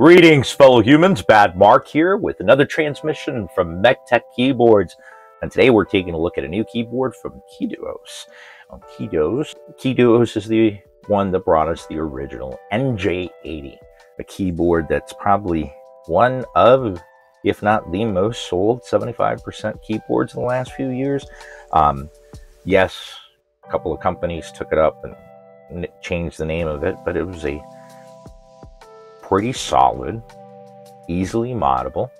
Greetings, fellow humans. Bad Mark here with another transmission from MechTech Keyboards. And today we're taking a look at a new keyboard from Keydous. On Keydous, Keydous is the one that brought us the original NJ80, a keyboard that's probably one of, if not the most sold 75% keyboards in the last few years. Um, yes, a couple of companies took it up and changed the name of it, but it was a pretty solid, easily moddable,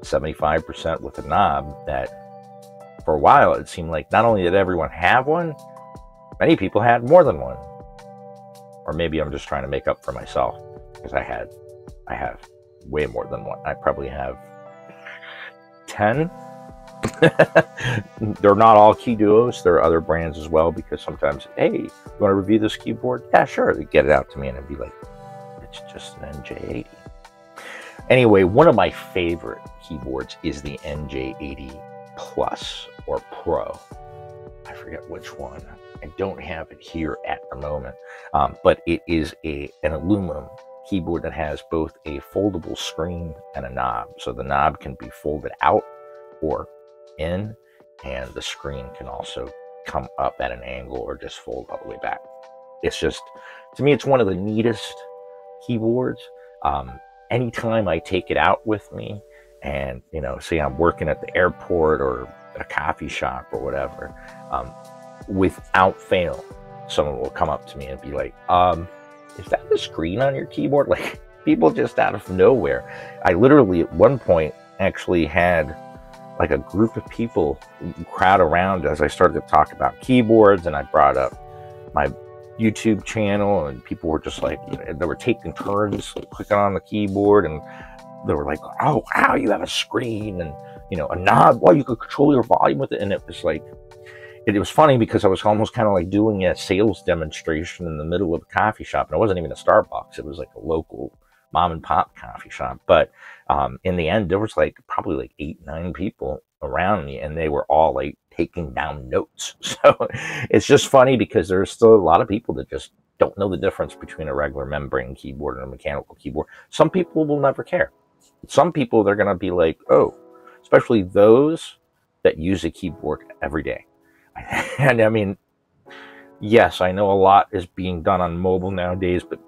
75% with a knob that for a while it seemed like not only did everyone have one, many people had more than one. Or maybe I'm just trying to make up for myself because I had, I have way more than one. I probably have 10 they're not all Keydous. There are other brands as well because sometimes, hey, you want to review this keyboard? Yeah, sure. They get it out to me and I'd be like, it's just an NJ80. Anyway, one of my favorite keyboards is the NJ80 Plus or Pro. I forget which one. I don't have it here at the moment, um, but it is a an aluminum keyboard that has both a foldable screen and a knob. So the knob can be folded out or in, and the screen can also come up at an angle or just fold all the way back. It's just, to me, it's one of the neatest keyboards. Um, anytime I take it out with me and, you know, say I'm working at the airport or a coffee shop or whatever, um, without fail, someone will come up to me and be like, um, is that the screen on your keyboard? Like, people just out of nowhere. I literally, at one point, actually had like a group of people crowd around as I started to talk about keyboards and I brought up my YouTube channel and people were just like, they were taking turns clicking on the keyboard and they were like, oh, wow, you have a screen and, you know, a knob. Well, you could control your volume with it. And it was like, it, it was funny because I was almost kind of like doing a sales demonstration in the middle of a coffee shop. And it wasn't even a Starbucks. It was like a local mom and pop coffee shop. But um, in the end, there was like probably like eight, nine people around me, and they were all like taking down notes. So it's just funny because there's still a lot of people that just don't know the difference between a regular membrane keyboard and a mechanical keyboard. Some people will never care. Some people, they're going to be like, oh, especially those that use a keyboard every day. and I mean, yes, I know a lot is being done on mobile nowadays, but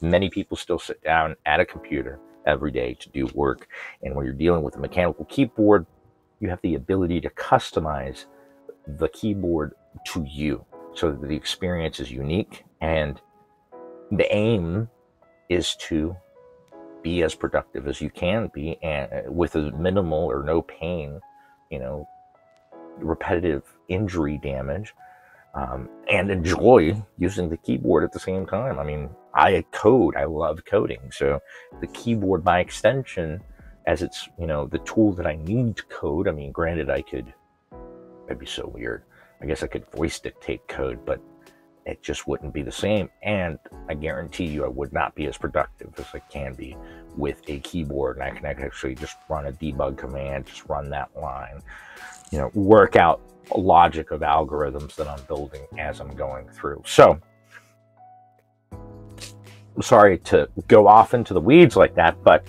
Many people still sit down at a computer every day to do work. And when you're dealing with a mechanical keyboard, you have the ability to customize the keyboard to you so that the experience is unique. And the aim is to be as productive as you can be and uh, with minimal or no pain, you know, repetitive injury damage um, and enjoy using the keyboard at the same time. I mean, I code, I love coding. So the keyboard by extension, as it's, you know, the tool that I need to code. I mean, granted, I could, that'd be so weird. I guess I could voice dictate code, but it just wouldn't be the same. And I guarantee you, I would not be as productive as I can be with a keyboard. And I can actually just run a debug command, just run that line, you know, work out logic of algorithms that I'm building as I'm going through. So, I'm sorry to go off into the weeds like that, but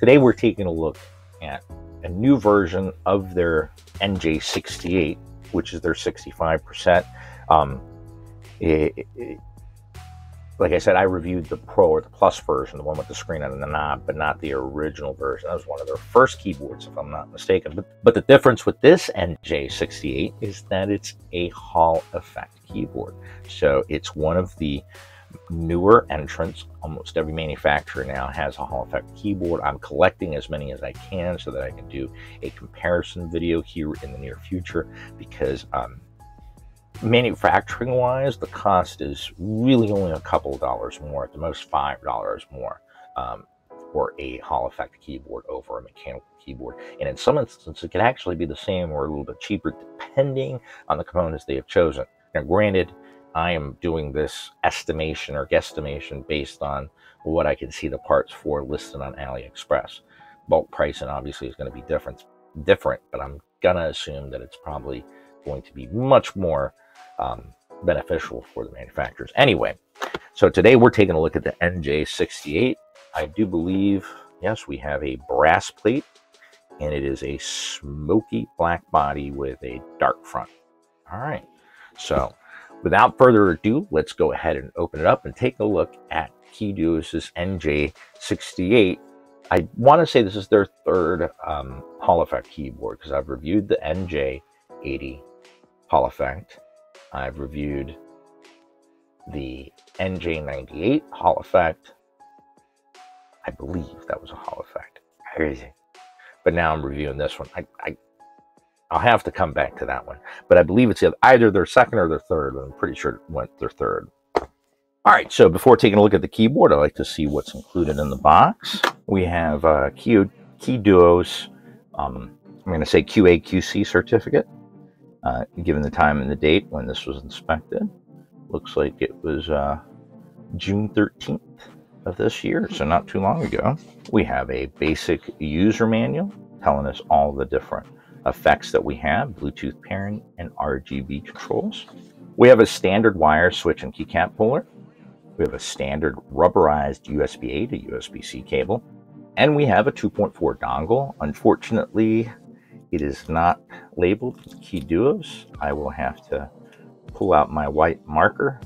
today we're taking a look at a new version of their NJ68, which is their 65%. Um, it, it, like I said, I reviewed the Pro or the Plus version, the one with the screen and the knob, but not the original version. That was one of their first keyboards, if I'm not mistaken. But, but the difference with this NJ68 is that it's a Hall effect keyboard. So it's one of the newer entrants. Almost every manufacturer now has a Hall effect keyboard. I'm collecting as many as I can so that I can do a comparison video here in the near future because um, manufacturing wise, the cost is really only a couple of dollars more, at the most five dollars more um, for a Hall effect keyboard over a mechanical keyboard. And in some instances, it could actually be the same or a little bit cheaper depending on the components they have chosen. Now, granted, I am doing this estimation or guesstimation based on what I can see the parts for listed on AliExpress. Bulk pricing obviously is going to be different, different, but I'm gonna assume that it's probably going to be much more um, beneficial for the manufacturers. Anyway, So today we're taking a look at the NJ68. I do believe, yes, we have a brass plate and it is a smoky black body with a dark front. All right. So without further ado, let's go ahead and open it up and take a look at Keydous' NJ68. I want to say this is their third um, Hall Effect keyboard because I've reviewed the NJ80 Hall Effect. I've reviewed the NJ98 Hall Effect. I believe that was a Hall Effect. Crazy. But now I'm reviewing this one. I, I I'll have to come back to that one. But I believe it's either their second or their third. I'm pretty sure it went their third. All right, so before taking a look at the keyboard, I like to see what's included in the box. We have uh, Key, Keydous, um, I'm going to say QA QC certificate, uh, given the time and the date when this was inspected. Looks like it was uh, June 13th of this year, so not too long ago. We have a basic user manual telling us all the different effects that we have, Bluetooth pairing and RGB controls. We have a standard wire switch and keycap puller. We have a standard rubberized USB-A to USB-C cable. And we have a 2.4 dongle. Unfortunately, it is not labeled Keydous. I will have to pull out my white marker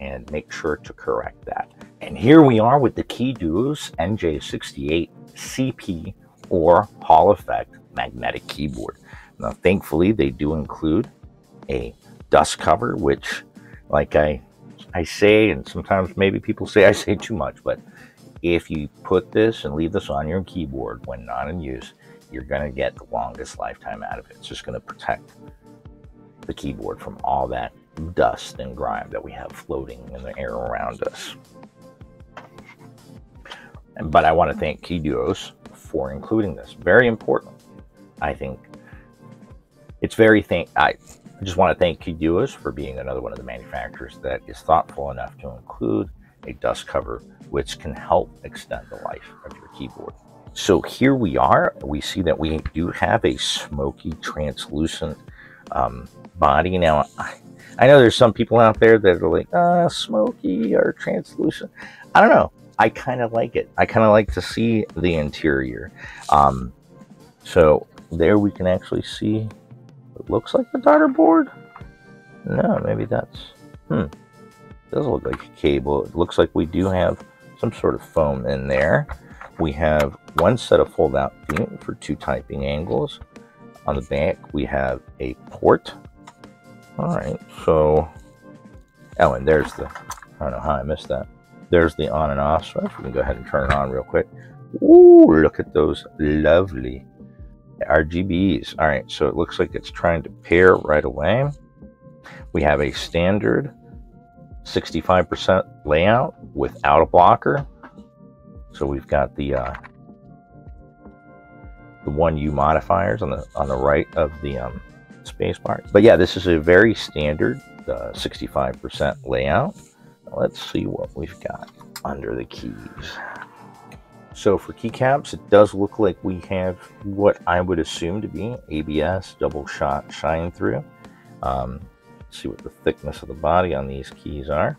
and make sure to correct that. And here we are with the Keydous NJ68 CP or Hall Effect magnetic keyboard. Now, thankfully, they do include a dust cover, which, like I, I say, and sometimes maybe people say I say too much, but if you put this and leave this on your keyboard when not in use, you're going to get the longest lifetime out of it. It's just going to protect the keyboard from all that dust and grime that we have floating in the air around us. But I want to thank Keydous for including this. Very important. I think it's very thank. I just want to thank Keydous for being another one of the manufacturers that is thoughtful enough to include a dust cover, which can help extend the life of your keyboard. So here we are. We see that we do have a smoky, translucent um, body. Now, I know there's some people out there that are like, ah, smoky or translucent. I don't know. I kind of like it. I kind of like to see the interior. Um, so there we can actually see it looks like the daughter board. No, maybe that's, hmm. Does look like a cable. It looks like we do have some sort of foam in there. We have one set of fold-out feet for two typing angles. On the back, we have a port. All right, so, oh, and there's the, I don't know how I missed that. There's the on and off switch. We can go ahead and turn it on real quick. Ooh, look at those lovely RGBs. All right, so it looks like it's trying to pair right away. We have a standard 65% layout without a blocker. So we've got the uh, the one U modifiers on the on the right of the um, spacebar. But yeah, this is a very standard 65% uh, layout. Let's see what we've got under the keys. So for keycaps, it does look like we have what I would assume to be ABS double shot shine through. Um, see what the thickness of the body on these keys are.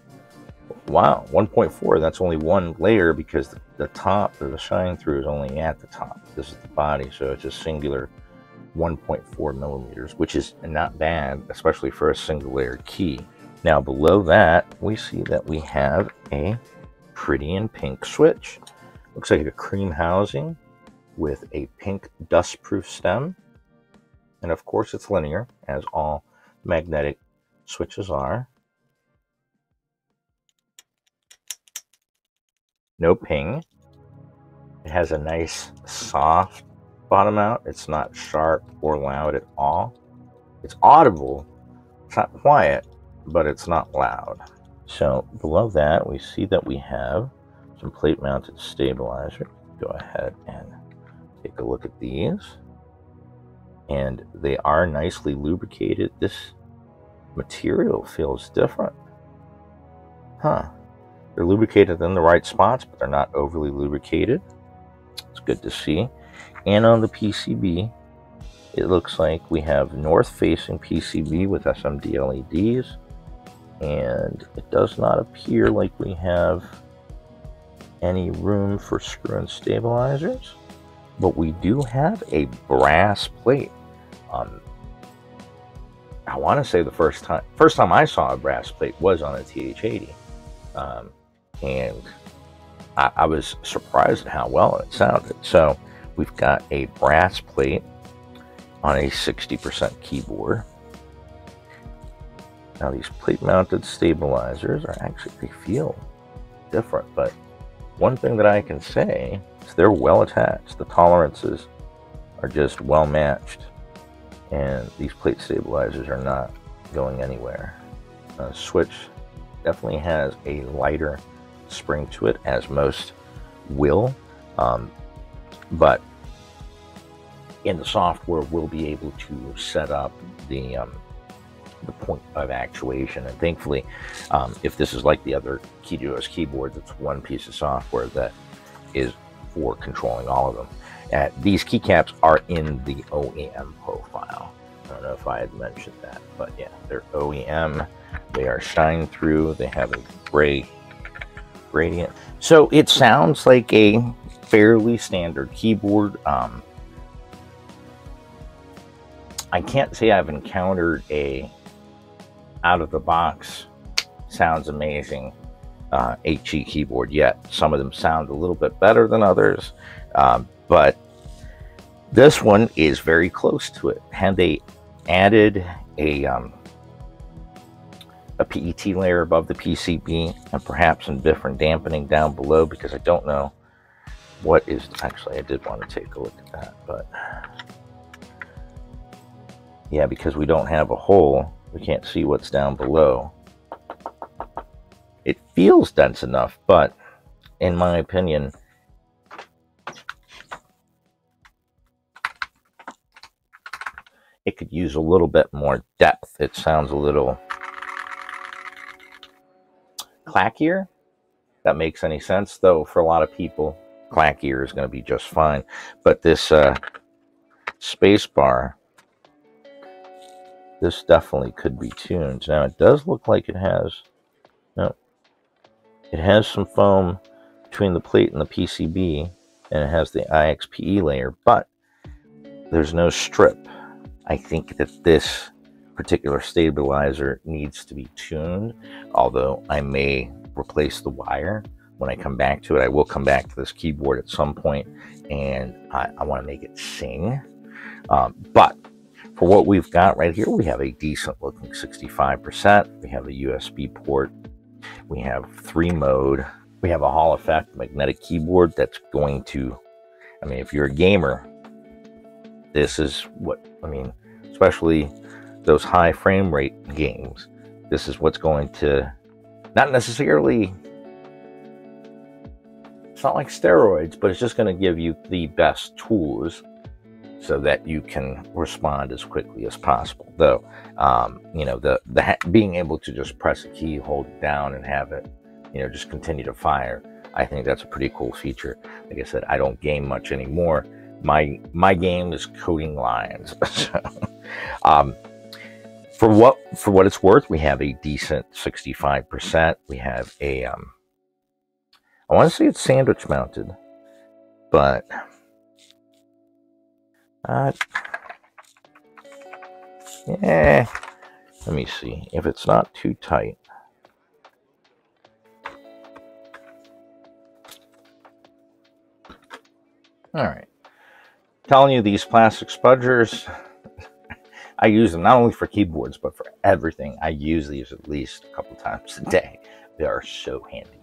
Wow, 1.4, that's only one layer because the, the top or the shine through is only at the top. This is the body, so it's a singular 1.4 millimeters, which is not bad, especially for a single layer key. Now below that, we see that we have a pretty and pink switch. Looks like a cream housing with a pink dustproof stem. And of course it's linear, as all magnetic switches are. No ping. It has a nice soft bottom out. It's not sharp or loud at all. It's audible. It's not quiet, but it's not loud. So below that, we see that we have some plate mounted stabilizer. Go ahead and take a look at these. And they are nicely lubricated. This material feels different. Huh. They're lubricated in the right spots, but they're not overly lubricated. It's good to see. And on the PCB, it looks like we have north-facing PCB with SMD LEDs. and it does not appear like we have any room for screw and stabilizers, but we do have a brass plate. Um, I want to say the first time first time I saw a brass plate was on a TH80, um, and I, I was surprised at how well it sounded. So we've got a brass plate on a 60% keyboard. Now these plate mounted stabilizers are actually, they feel different, but one thing that I can say is they're well attached. The tolerances are just well matched and these plate stabilizers are not going anywhere. Uh, Switch definitely has a lighter spring to it as most will, um, but in the software we'll be able to set up the um, the point of actuation. And thankfully, um, if this is like the other Keydous keyboards, it's one piece of software that is for controlling all of them. Uh, these keycaps are in the OEM profile. I don't know if I had mentioned that, but yeah, they're OEM. They are shine through. They have a gray gradient. So it sounds like a fairly standard keyboard. Um, I can't say I've encountered a out of the box sounds amazing uh, HE keyboard yet. Some of them sound a little bit better than others, um, but this one is very close to it. And they added a um, a PET layer above the PCB and perhaps some different dampening down below because I don't know what is actually I did want to take a look at that but yeah because we don't have a hole we can't see what's down below. It feels dense enough, but in my opinion, it could use a little bit more depth. It sounds a little clackier. That makes any sense, though, for a lot of people, clackier is going to be just fine. But this uh, space bar this definitely could be tuned. Now it does look like it has, no, it has some foam between the plate and the PCB, and it has the IXPE layer, but there's no strip. I think that this particular stabilizer needs to be tuned, although I may replace the wire when I come back to it. I will come back to this keyboard at some point, and I, I want to make it sing. Um, but for what we've got right here, we have a decent looking 65%. We have a USB port. We have three mode. We have a Hall effect magnetic keyboard that's going to, I mean, if you're a gamer, this is what, I mean, especially those high frame rate games, this is what's going to, not necessarily, it's not like steroids, but it's just going to give you the best tools so that you can respond as quickly as possible. Though, um, you know, the the being able to just press a key, hold it down, and have it, you know, just continue to fire. I think that's a pretty cool feature. Like I said, I don't game much anymore. My my game is coding lines. so, um, for what for what it's worth, we have a decent 65%. We have a um, I want to say it's sandwich mounted, but uh, yeah. Let me see. If it's not too tight. All right. Telling you these plastic spudgers, I use them not only for keyboards, but for everything. I use these at least a couple times a day. They are so handy.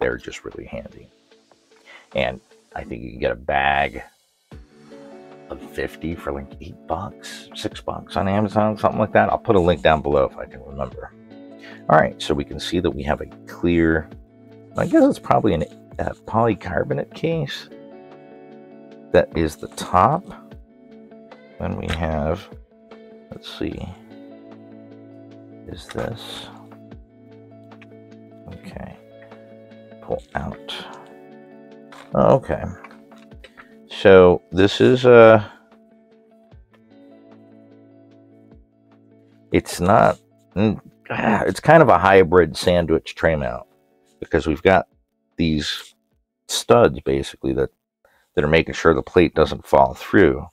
They're just really handy. And I think you can get a bag 50 for like eight bucks, six bucks on Amazon, something like that. I'll put a link down below if I can remember. All right, so we can see that we have a clear, I guess it's probably an, a polycarbonate case. That is the top. Then we have, let's see, is this, okay, pull out. Okay. So this is a. Uh, it's not it's kind of a hybrid sandwich tray mount because we've got these studs basically that that are making sure the plate doesn't fall through.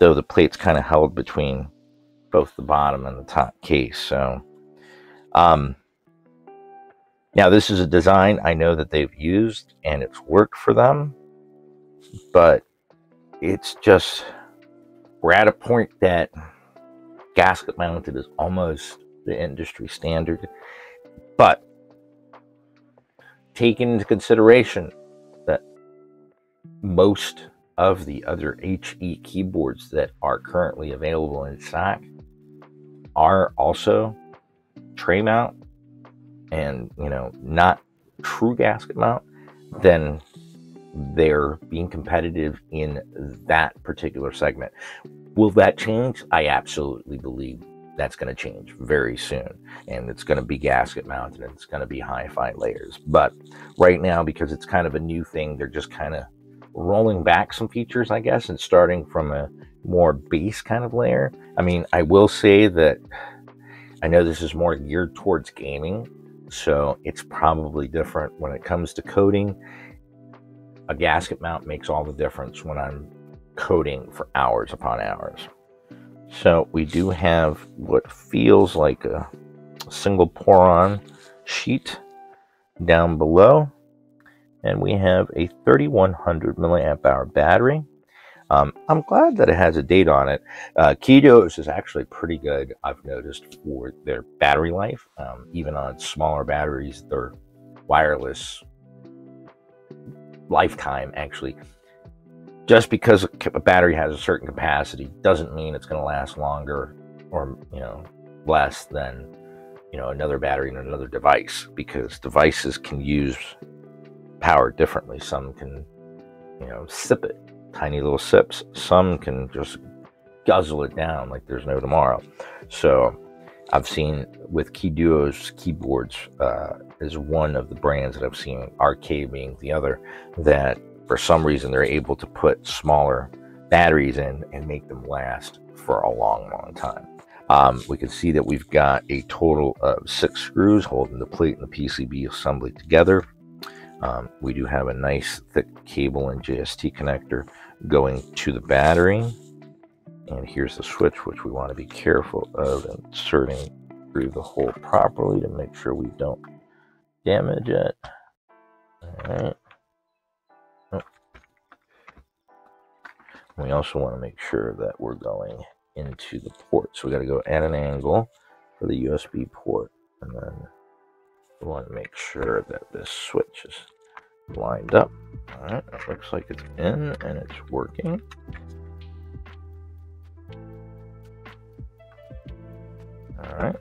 Though the plate's kind of held between both the bottom and the top case. So, um, now this is a design I know that they've used and it's worked for them, but it's just we're at a point that gasket mounted is almost the industry standard. But taking into consideration that most of the other HE keyboards that are currently available in stock are also tray mount and you know not true gasket mount, then they're being competitive in that particular segment. Will that change? I absolutely believe that's going to change very soon. And it's going to be gasket mounted and it's going to be hi fi layers. But right now, because it's kind of a new thing, they're just kind of rolling back some features, I guess, and starting from a more base kind of layer. I mean, I will say that I know this is more geared towards gaming, so it's probably different when it comes to coding. A gasket mount makes all the difference when I'm coding for hours upon hours. So we do have what feels like a single Poron sheet down below. And we have a 3100 milliamp hour battery. Um, I'm glad that it has a date on it. Uh, Keydous is actually pretty good, I've noticed, for their battery life. Um, even on smaller batteries, their wireless lifetime actually. Just because a battery has a certain capacity doesn't mean it's going to last longer or you know less than you know another battery in another device because devices can use power differently. Some can you know sip it tiny little sips. Some can just guzzle it down like there's no tomorrow. So i've seen with Keydous keyboards uh, is one of the brands that i've seen arcade being the other that for some reason they're able to put smaller batteries in and make them last for a long, long time. Um, we can see that we've got a total of six screws holding the plate and the PCB assembly together. Um, we do have a nice thick cable and JST connector going to the battery. And here's the switch, which we want to be careful of inserting through the hole properly to make sure we don't damage it. All right. We also want to make sure that we're going into the port. So we got to go at an angle for the USB port. And then we want to make sure that this switch is lined up. All right, it looks like it's in and it's working. All right,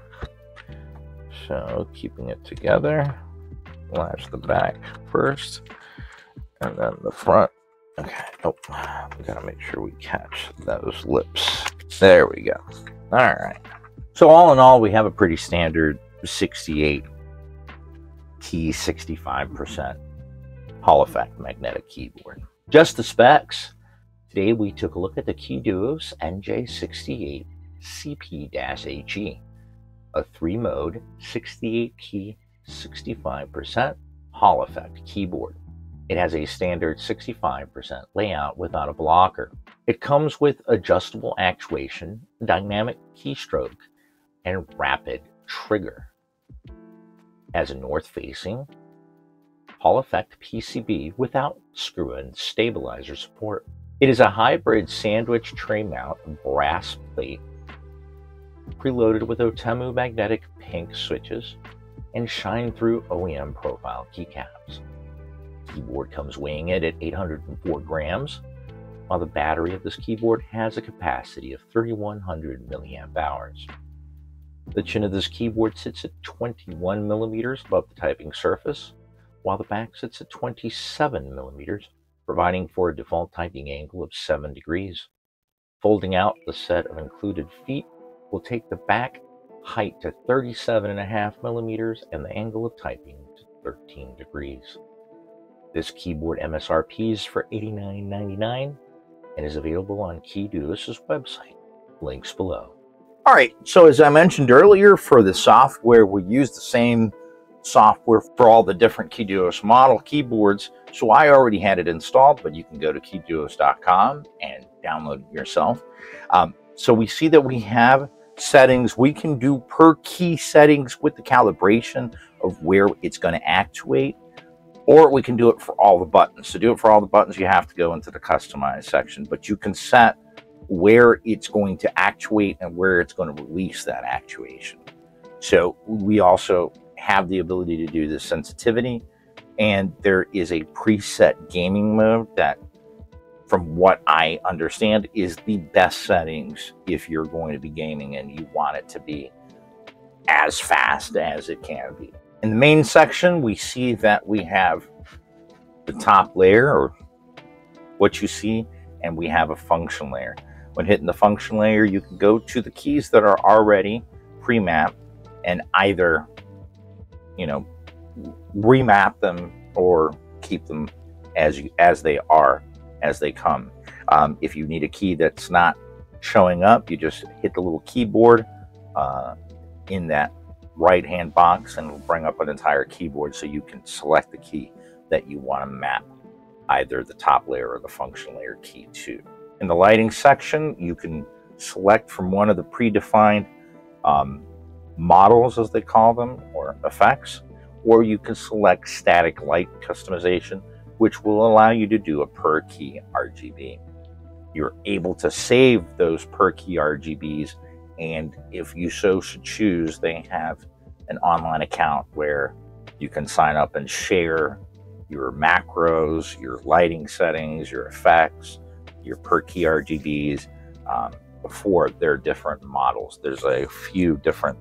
so keeping it together, latch the back first, and then the front Okay. Oh, we gotta make sure we catch those lips. There we go. All right. So all in all, we have a pretty standard 68 key, 65% Hall effect magnetic keyboard. Just the specs. Today we took a look at the Keydous NJ68 CP-HE, a three-mode 68 key, 65% Hall effect keyboard. It has a standard 65% layout without a blocker. It comes with adjustable actuation, dynamic keystroke, and rapid trigger. As a north-facing Hall effect PCB without screw-in stabilizer support. It is a hybrid sandwich tray mount brass plate preloaded with Otemu magnetic pink switches and shine through OEM profile keycaps The keyboard comes weighing in at 804 grams, while the battery of this keyboard has a capacity of 3100 milliamp hours. The chin of this keyboard sits at 21 millimeters above the typing surface, while the back sits at 27 millimeters, providing for a default typing angle of 7 degrees. Folding out the set of included feet will take the back height to 37.5 millimeters and the angle of typing to 13 degrees. This keyboard MSRP is for $89.99 and is available on Keydous' website. Links below. All right, so as I mentioned earlier, for the software, we use the same software for all the different Keydous model keyboards. So I already had it installed, but you can go to keydous.com and download it yourself. Um, so we see that we have settings. We can do per key settings with the calibration of where it's going to actuate, or we can do it for all the buttons. To do it for all the buttons, you have to go into the customize section, but you can set where it's going to actuate and where it's going to release that actuation. So we also have the ability to do the sensitivity and there is a preset gaming mode that from what I understand is the best settings if you're going to be gaming and you want it to be as fast as it can be. In the main section, we see that we have the top layer or what you see, and we have a function layer. When hitting the function layer, you can go to the keys that are already pre-mapped and either you know, remap them or keep them as you, as they are, as they come. Um, if you need a key that's not showing up, you just hit the little keyboard uh, in that right hand box and it'll bring up an entire keyboard so you can select the key that you want to map either the top layer or the function layer key to. In the lighting section, you can select from one of the predefined um, models, as they call them, or effects, or you can select static light customization, which will allow you to do a per key RGB. You're able to save those per key RGBs, and if you so choose, they have an online account where you can sign up and share your macros, your lighting settings, your effects, your per key RGBs um, for their different models. There's a few different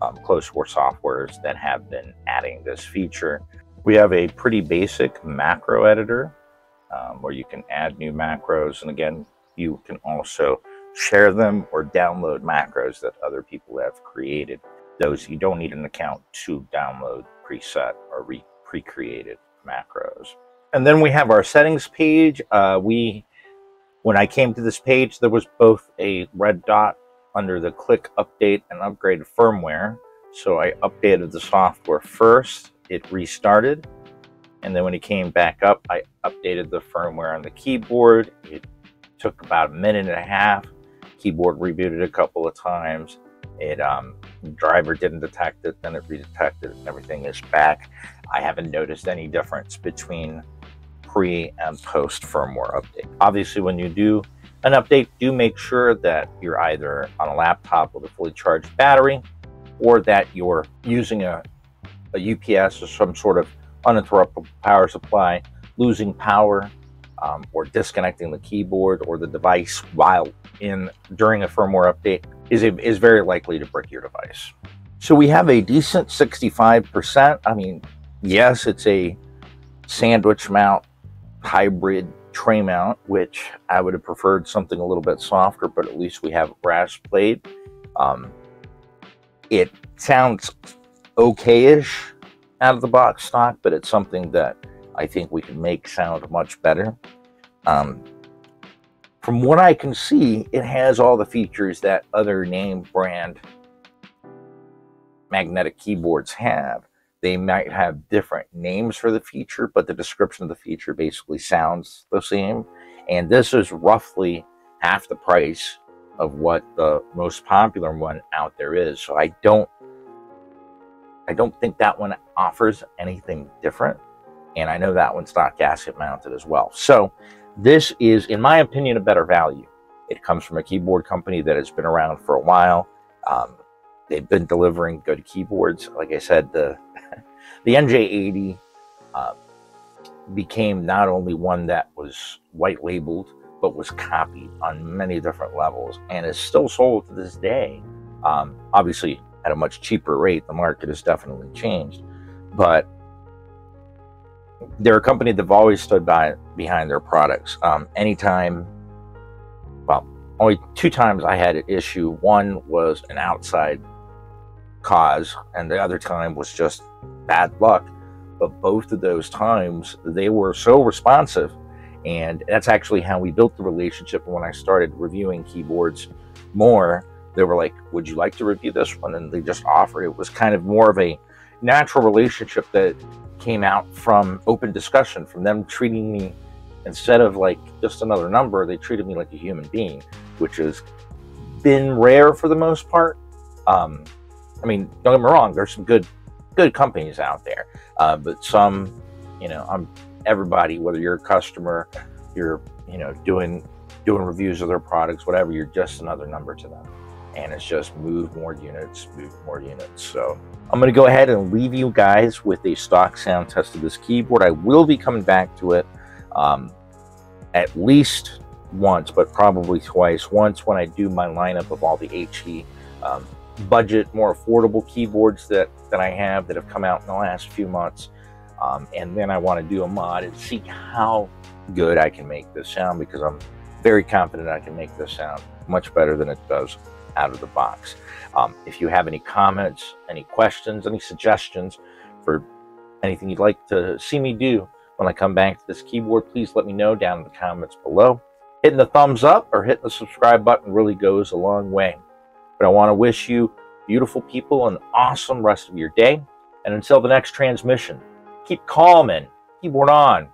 um, closed source softwares that have been adding this feature. We have a pretty basic macro editor um, where you can add new macros. And again, you can also share them or download macros that other people have created. Those you don't need an account to download preset or pre-created macros. And then we have our settings page. Uh, we, when I came to this page, there was both a red dot under the click update and upgrade firmware. So I updated the software first, it restarted, and then when it came back up, I updated the firmware on the keyboard. It took about a minute and a half. Keyboard rebooted a couple of times. It um, driver didn't detect it, then it redetected it, everything is back. I haven't noticed any difference between pre and post firmware update. Obviously, when you do an update, do make sure that you're either on a laptop with a fully charged battery or that you're using a, a UPS or some sort of uninterruptible power supply, losing power um, or disconnecting the keyboard or the device while in during a firmware update is, a, is very likely to break your device. So we have a decent 65%. I mean, yes, it's a sandwich mount hybrid tray mount, which I would have preferred something a little bit softer, but at least we have a brass plate. Um, it sounds okay-ish out of the box stock, but it's something that I think we can make sound much better. Um, from what I can see, it has all the features that other name brand magnetic keyboards have. They might have different names for the feature, but the description of the feature basically sounds the same. And this is roughly half the price of what the most popular one out there is. So I don't I don't think that one offers anything different. And I know that one's not gasket mounted as well. So this is, in my opinion, a better value. It comes from a keyboard company that has been around for a while. Um, they've been delivering good keyboards. Like I said, the the NJ80 uh, became not only one that was white labeled, but was copied on many different levels and is still sold to this day. Um, obviously, at a much cheaper rate. The market has definitely changed, but they're a company that've always stood by behind their products. Um, anytime, well, only two times I had an issue. One was an outside cause, and the other time was just bad luck. But both of those times, they were so responsive. And that's actually how we built the relationship when I started reviewing keyboards more they were like, "Would you like to review this one?" And they just offered. It was kind of more of a natural relationship that came out from open discussion, from them treating me instead of like just another number. They treated me like a human being, which has been rare for the most part. Um, I mean, don't get me wrong. There's some good good companies out there, uh, but some, you know, I'm everybody. Whether you're a customer, you're you know doing doing reviews of their products, whatever. You're just another number to them and it's just move more units, move more units. So I'm going to go ahead and leave you guys with a stock sound test of this keyboard. I will be coming back to it um, at least once, but probably twice. Once when I do my lineup of all the HE um, budget, more affordable keyboards that, that I have that have come out in the last few months. Um, and then I want to do a mod and see how good I can make this sound because I'm very confident I can make this sound much better than it does out of the box. Um, if you have any comments, any questions, any suggestions for anything you'd like to see me do when I come back to this keyboard, please let me know down in the comments below. Hitting the thumbs up or hitting the subscribe button really goes a long way. But I want to wish you beautiful people an awesome rest of your day. And until the next transmission, keep calm and keyboard on.